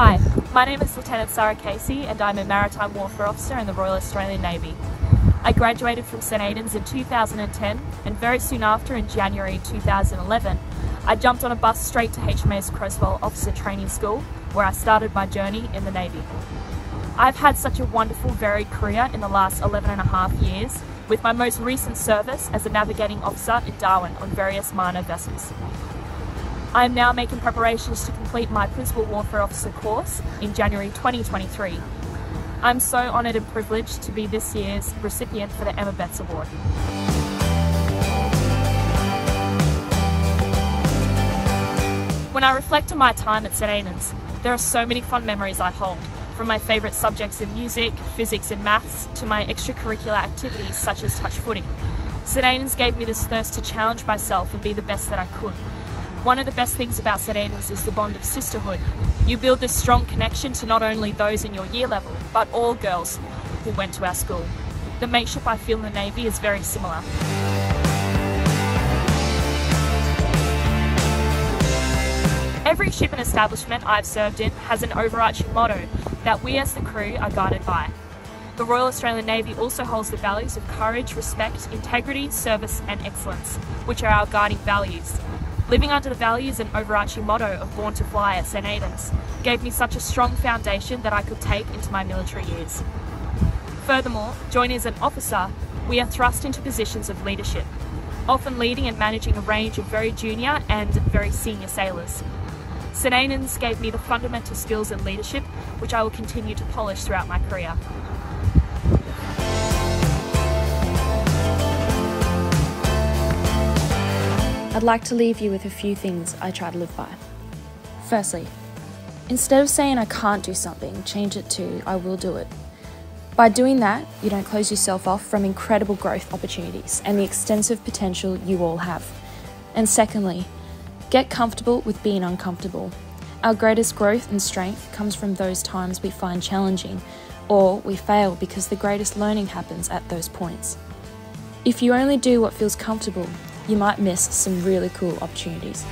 Hi, my name is Lieutenant Sarah Kaese and I'm a Maritime Warfare Officer in the Royal Australian Navy. I graduated from St Aidan's in 2010 and very soon after, in January 2011, I jumped on a bus straight to HMAS Creswell Officer Training School where I started my journey in the Navy. I've had such a wonderful varied career in the last 11 and a half years with my most recent service as a navigating officer in Darwin on various minor vessels. I am now making preparations to complete my Principal Warfare Officer course in January 2023. I'm so honoured and privileged to be this year's recipient for the Emma Betts Award. When I reflect on my time at St Aidan's, there are so many fun memories I hold, from my favourite subjects in music, physics and maths, to my extracurricular activities such as touch footing. St Aidan's gave me this thirst to challenge myself and be the best that I could. One of the best things about St is the bond of sisterhood. You build this strong connection to not only those in your year level, but all girls who went to our school. The mateship I feel in the Navy is very similar. Every ship and establishment I've served in has an overarching motto that we as the crew are guided by. The Royal Australian Navy also holds the values of courage, respect, integrity, service and excellence, which are our guiding values. Living under the values and overarching motto of Born to Fly at St Aidan's gave me such a strong foundation that I could take into my military years. Furthermore, joining as an officer, we are thrust into positions of leadership, often leading and managing a range of very junior and very senior sailors. St Aidan's gave me the fundamental skills in leadership which I will continue to polish throughout my career. I'd like to leave you with a few things I try to live by. Firstly, instead of saying I can't do something, change it to I will do it. By doing that, you don't close yourself off from incredible growth opportunities and the extensive potential you all have. And secondly, get comfortable with being uncomfortable. Our greatest growth and strength comes from those times we find challenging or we fail because the greatest learning happens at those points. If you only do what feels comfortable, you might miss some really cool opportunities.